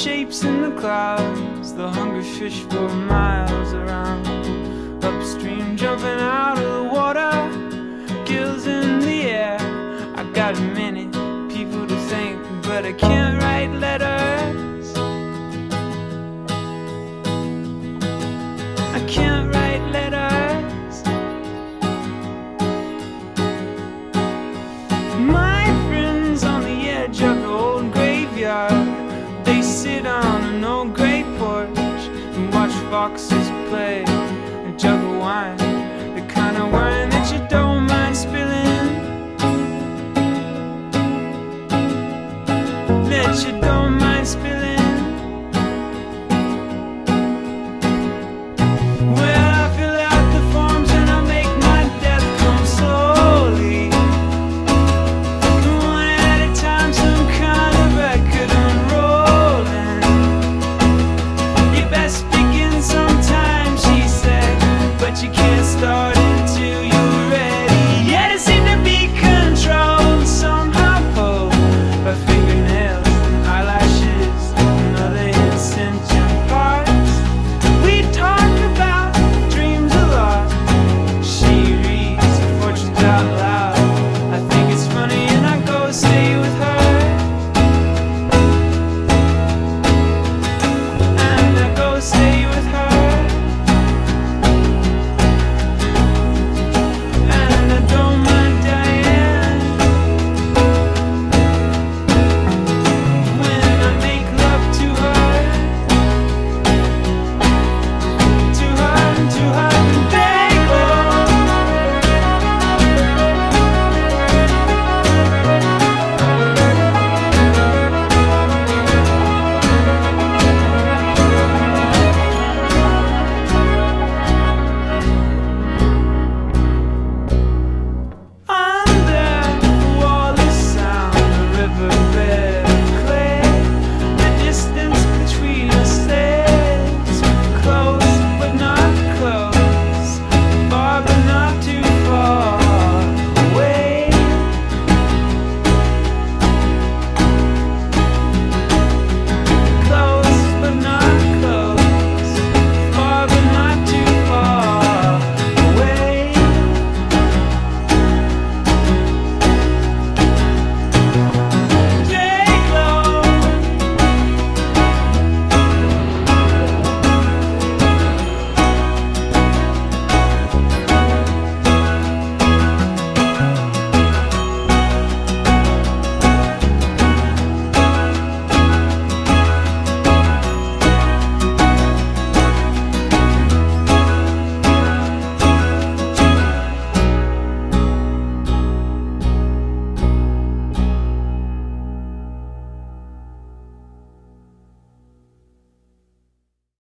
shapes in the clouds The hungry fish for miles around. Upstream jumping out of the water Gills in the air. I got many people to thank But I can't write letters. I can't foxes play and jug of wine, the kind of wine that you don't mind spilling, that you don't.